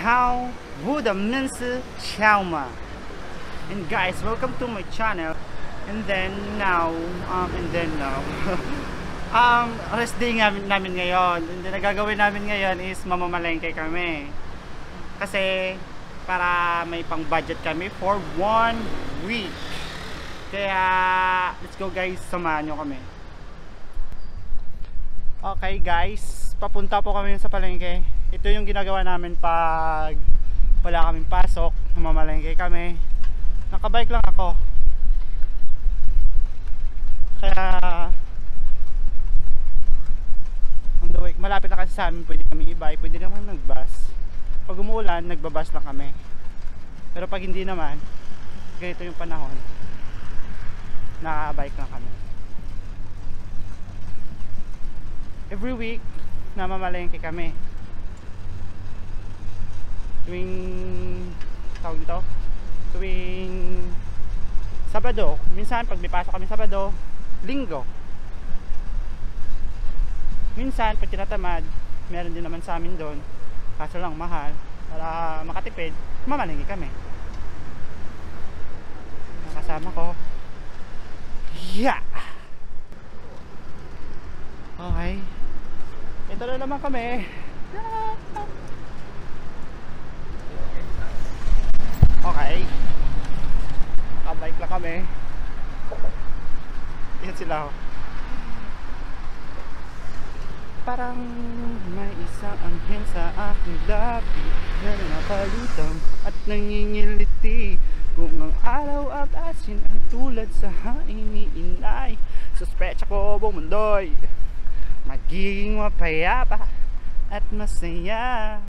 hao, Buddha Minsi Chauma. And guys, welcome to my channel. And then now, um, and then now, um, rest day nga namin ngayon. And then, nagagawin namin ngayon is mamamalengke kami. Kasi, para may pang budget kami for one week. Kaya, let's go guys, samahan nyo kami. Okay guys, papunta po kami sa palengke. Ito yung ginagawa namin pag wala kaming pasok, mamalengke kami. Nakabike lang ako. Kaya on the way, malapit na kasi sa amin, pwede kami i-bike, pwede naman mag-bus. Pag umuulan, nagbabas lang kami. Pero pag hindi naman, ganito yung panahon, nakabike lang kami. Every week, namamalengke kami. Tuwing, tawag dito, tuwing Sabado, minsan pag may pasok kami Sabado, Linggo. Minsan pag tinatamad, meron din naman sa amin doon. Kaso lang mahal, para makatipid, mamalengke kami. Nakasama ko. Yeah! Okay. Ito na naman kami. Okay. Nakabike lang kami. Yan sila. oh. Parang may isang anghel sa aking labi na napalutang at nangingiliti kung ang araw at asin ay tulad sa haing ni inay suspecha ko buong mundo'y magiging mapayapa at masaya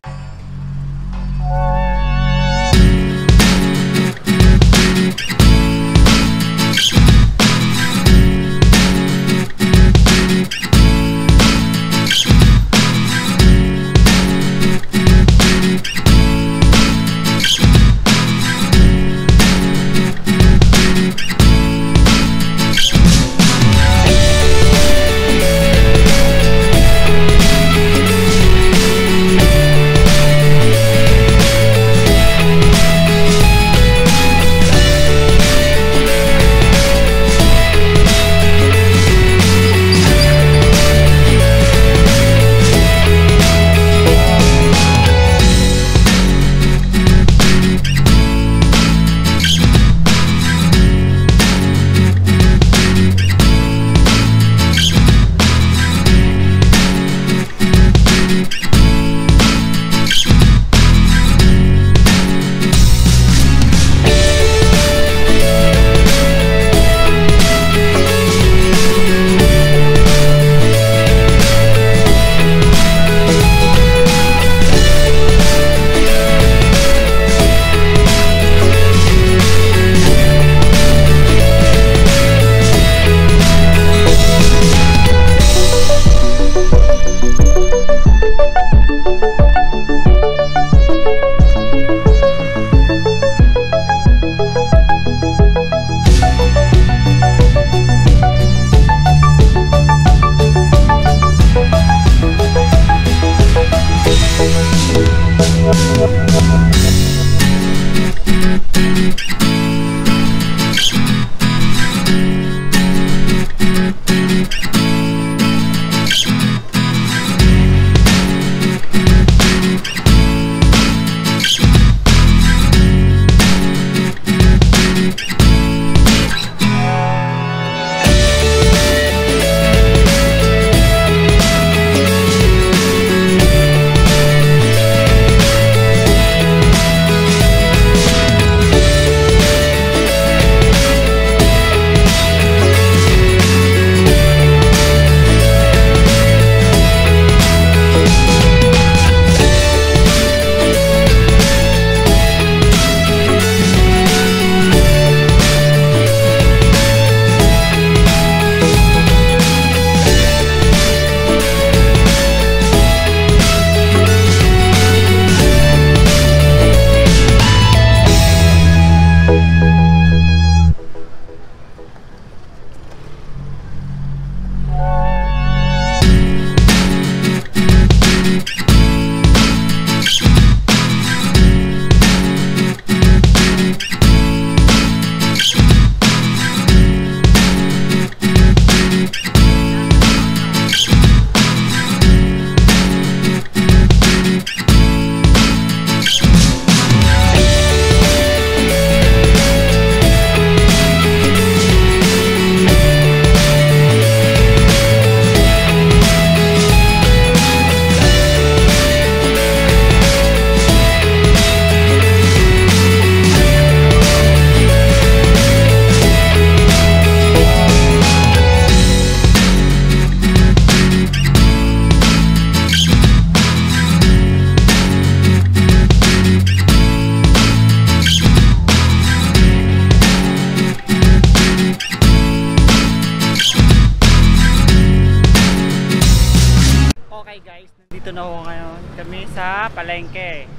sa palengke.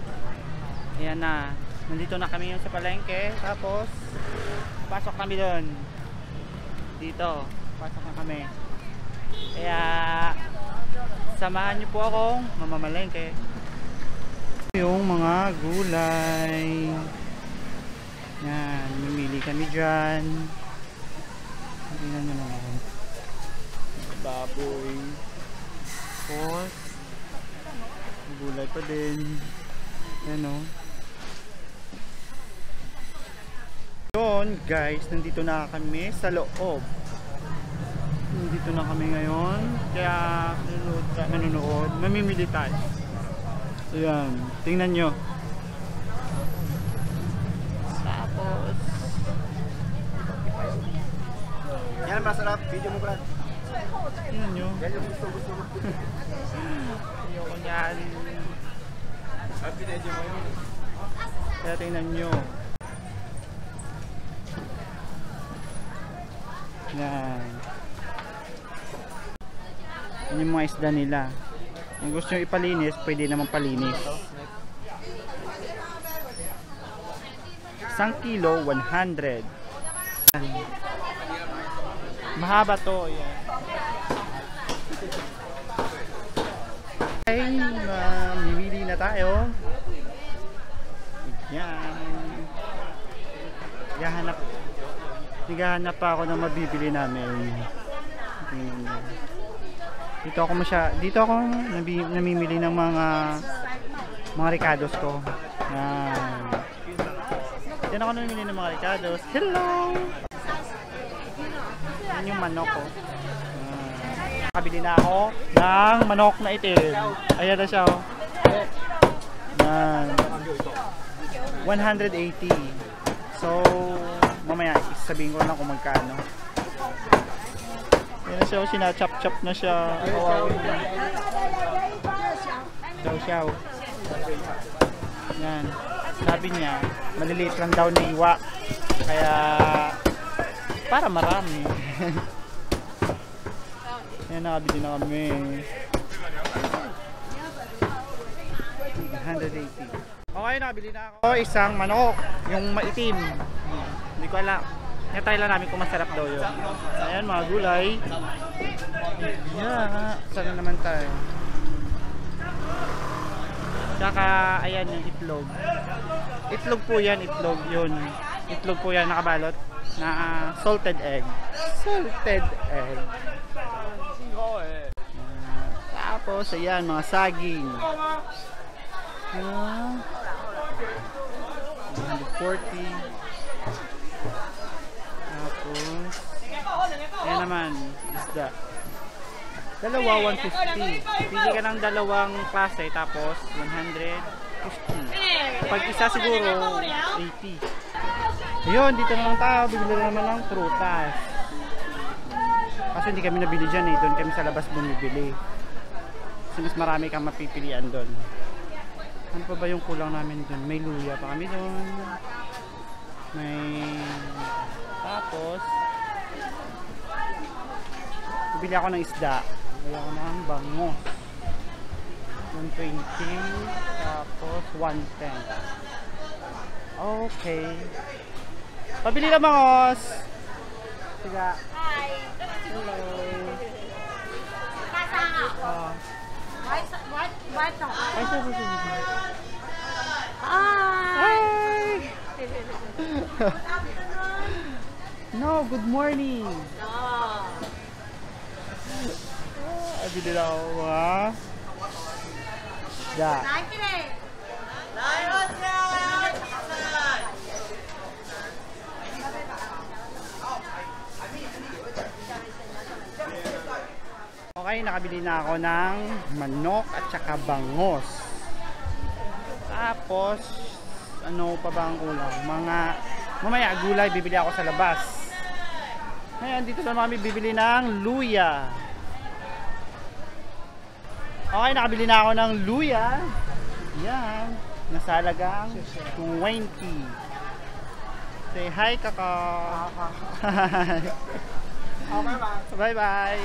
Ayan na. Nandito na kami ngayon sa palengke. Tapos, pasok kami doon. Dito. Pasok na kami. Kaya, samahan niyo po akong mamamalengke. Yung mga gulay. Yan. Mimili kami dyan. Tingnan nyo naman. Baboy. Tapos, gulay pa din. Yan o. Yun guys, nandito na kami sa loob. Nandito na kami ngayon. Kaya nanonood, nanonood mamimili tayo. Ayan, tingnan nyo. Tapos, Yan masarap. Video mo, Brad. tingnan nyo. Yan yung gusto, gusto mo. Yun. Kaya tingnan nyo. Yan. Yan yung mga isda nila. Kung gusto nyo ipalinis, pwede naman palinis. Isang kilo, 100. Yan. Mahaba to. Yan. Ay, mamimili na tayo. Yan. Naghahanap. Naghahanap pa ako ng mabibili namin. Dito ako masya, dito ako namimili ng mga mga ricados ko. Yan. Diyan ako namimili ng mga ricados. Hello! Yan yung manok ko. Yan. Nakabili na ako ng manok na itim. Ayan na siya oh. Yan. 180. So, mamaya isabihin ko na kung magkano. Yan na siya, oh, sinachop-chop na siya. Daw siya. Yan. Sabi niya, maliliit lang daw na iwa. Kaya, para marami. Yan, nakabili na kami. 180. Okay, nakabili na ako. Isang manok, yung maitim. Hindi ko alam. Natry lang namin kung masarap daw yun. Ayan, mga gulay. Yeah, sana naman tayo. Tsaka, ayan yung itlog. Itlog po yan, itlog yun. Itlog po yan, nakabalot. Na ah, salted egg. Salted egg. Ah, tapos, ayan, mga saging. Ah, 140. Tapos, ayan naman, isda. Dalawa, 150. Pili ka ng dalawang klase, tapos 150. Pag isa siguro, 80. Ayun, dito na lang tayo. Bibili na naman ng prutas. Kasi hindi kami nabili dyan eh. Doon kami sa labas bumibili. Kasi mas marami kang mapipilian doon. Ano pa ba yung kulang namin doon? May luya pa kami doon. May... Tapos... Bibili ako ng isda. Bibili ako ng bango. 120. Tapos 110. Okay. Pabili na bangos. Tiga. Hi. Hello. Kasama. Ah. What? What? What? Ay, sorry, sorry, sorry. Hi. No, good morning. Oh. Ah, bili na ako mga isda. Nakikita. Okay, nakabili na ako ng manok at saka bangos. Tapos, ano pa ba ang kulang? Mga, mamaya gulay bibili ako sa labas. Ngayon, dito naman kami bibili ng luya. Okay, nakabili na ako ng luya. Yan. Nasa halagang 20. Say hi, kaka. Okay? Bye-bye.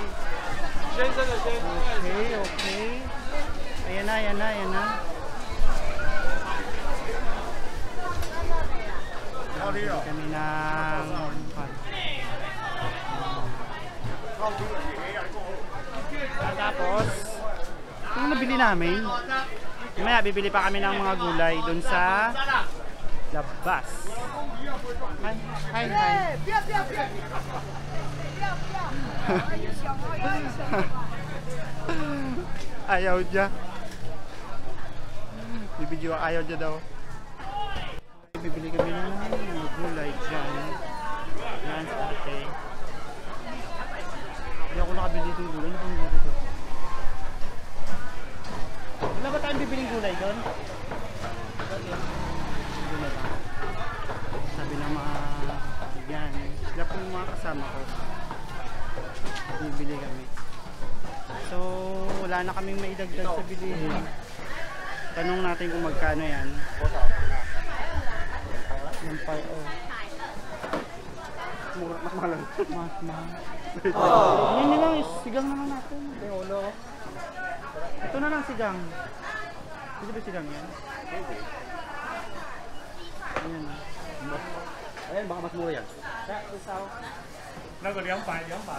Okay, okay. Ayan na, ayan na, ayan na. Kami ng tapos yung nabili namin? Mamaya bibili pa kami ng mga gulay dun sa labas. Hi hi hi. Ayaw niya. Bibidyo ayaw niya daw bibili kami ng mga gulay dyan. Yan sa ate. Hindi ako nakabili dito ano bang gulay dito wala ba tayong bibiling gulay doon? Sabi ng mga yan sila po yung mga kasama ko. Bibili kami. So wala na kaming maidagdag sa bilihin. Tanong natin kung magkano yan yung pa oh Mura, mas mahal lang. mas mahal oh. yan lang sigang naman natin Ulo. ito na lang sigang pwede ba sigang yan? Ayan. Ayan, baka mas mura yan. 那个两百，两百，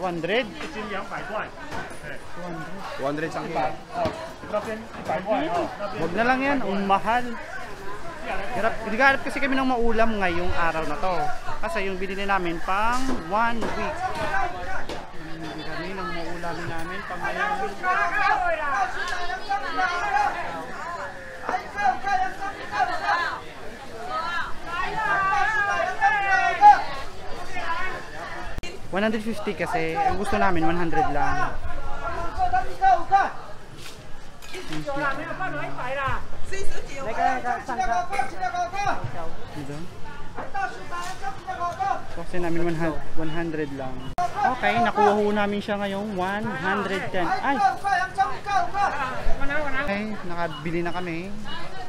200? 一斤两百块。对， 200 100 sa 一百哦，那边一百块哦，那边 Huwag na lang yan, ang mahal. Hirap, naghahanap kasi kami ng maulam ngayong araw na to. Kasi yung binili namin pang one week. Bibili kami ng maulam namin pang ngayong week. $150 kasi, ang gusto namin 100 lang. Dito? Kasi namin 100, 100 lang. Okay, nakuha ho namin siya ngayong 110. Ay! Okay, nakabili na kami.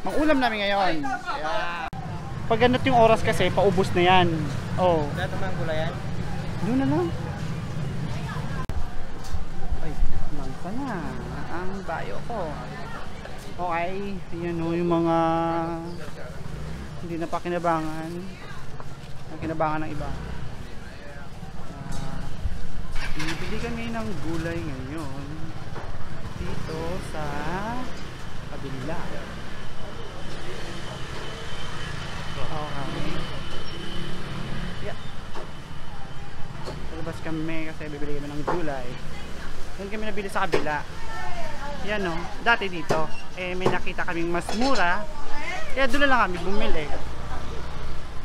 Mag-ulam namin ngayon. Kaya, pag ganito yung oras kasi, paubos na yan. Oh, Lahat naman gulayan. doon na lang. Ay, langsa na. Ang bayo ko. Okay, yan o yung mga hindi na pa kinabangan. Ang kinabangan ng iba. Ah, bibili kami ng gulay ngayon dito sa kabila. Okay. Yeah. Palabas kami kasi bibili kami ng gulay. Doon kami nabili sa kabila. Yan o. Dati dito. Eh may nakita kaming mas mura. Kaya doon lang kami bumili.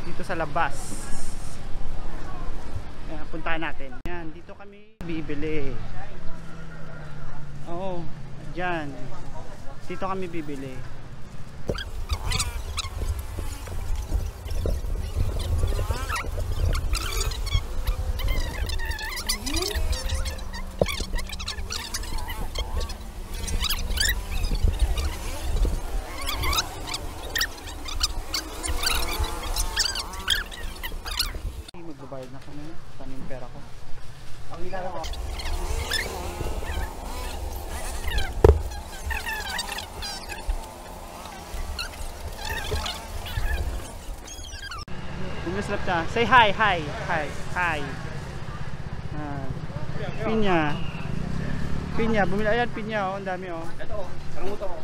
Dito sa labas. Kaya puntahan natin. Yan. Dito kami bibili. Oo. Diyan. Dito kami bibili. Bumislap siya. Say hi, hi, hi, hi. Ah. Pinya. Pinya, bumili ayan pinya oh, ang dami oh. Ito, karanguto ko.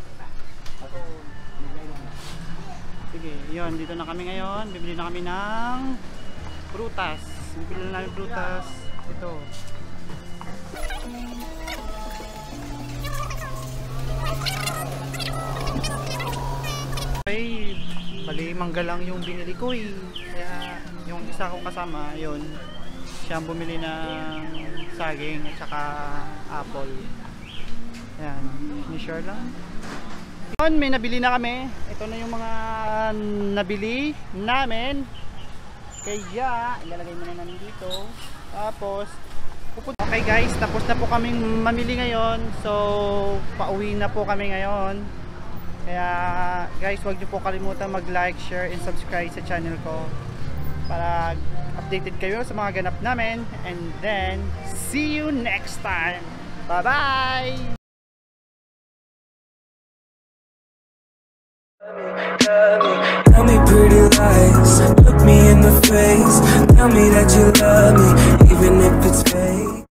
Sige, yun, dito na kami ngayon. Bibili na kami ng prutas. Bibili na namin prutas. Ito. Ay, bali mangga lang yung binili ko eh. Kaya yung isa kong kasama, yun, siya bumili ng saging at saka apple. Ayan, ni-share lang. Yun, may nabili na kami. Ito na yung mga nabili namin. Kaya, ilalagay muna namin dito. Tapos. Okay guys, tapos na po kaming mamili ngayon. So, pauwi na po kami ngayon. Kaya, guys, huwag niyo po kalimutan mag-like, share, and subscribe sa channel ko. Para updated kayo sa mga ganap namin. And then, see you next time. Bye-bye! Tell me pretty lies Look me in the face. Tell me that you love me Even if it's fake.